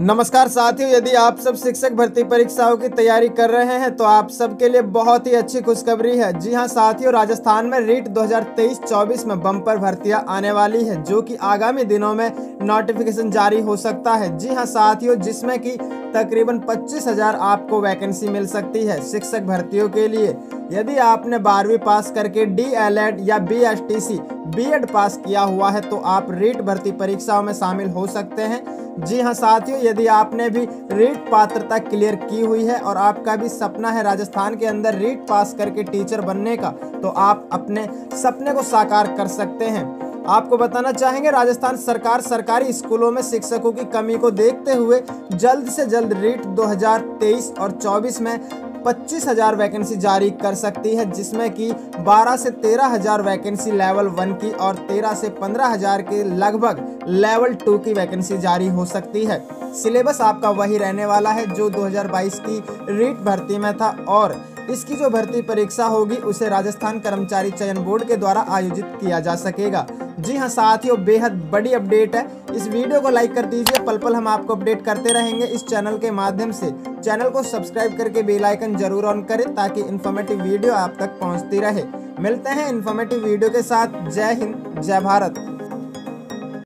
नमस्कार साथियों, यदि आप सब शिक्षक भर्ती परीक्षाओं की तैयारी कर रहे हैं तो आप सबके लिए बहुत ही अच्छी खुशखबरी है। जी हाँ साथियों, राजस्थान में रीट 2023-24 में बम्पर भर्तियाँ आने वाली है, जो कि आगामी दिनों में नोटिफिकेशन जारी हो सकता है। जी हाँ साथियों, जिसमें कि तकरीबन पच्चीस हज़ार आपको वैकेंसी मिल सकती है शिक्षक भर्तियों के लिए। यदि आपने बारहवीं पास करके डी एल एड या B S T C B Ed pass किया हुआ है तो आप रीट भर्ती परीक्षाओं में शामिल हो सकते हैं। जी हाँ साथियों, यदि आपने भी रीट पात्रता क्लियर की हुई है और आपका भी सपना है राजस्थान के अंदर रीट पास करके टीचर बनने का तो आप अपने सपने को साकार कर सकते हैं। आपको बताना चाहेंगे, राजस्थान सरकार सरकारी स्कूलों में शिक्षकों की कमी को देखते हुए जल्द से जल्द रीट 2023 और 24 में पच्चीस हज़ार वैकेंसी जारी कर सकती है, जिसमें कि 12 से तेरह हज़ार वैकेंसी लेवल वन की और 13 से पंद्रह हज़ार के लगभग लेवल टू की वैकेंसी जारी हो सकती है। सिलेबस आपका वही रहने वाला है जो 2022 की रीट भर्ती में था और इसकी जो भर्ती परीक्षा होगी, उसे राजस्थान कर्मचारी चयन बोर्ड के द्वारा आयोजित किया जा सकेगा। जी हाँ साथियों, बेहद बड़ी अपडेट है। इस वीडियो को लाइक कर दीजिए। पल पल हम आपको अपडेट करते रहेंगे इस चैनल के माध्यम से। चैनल को सब्सक्राइब करके बेल आइकन ज़रूर ऑन करें ताकि इन्फॉर्मेटिव वीडियो आप तक पहुँचती रहे। मिलते हैं इन्फॉर्मेटिव वीडियो के साथ। जय हिंद, जय भारत।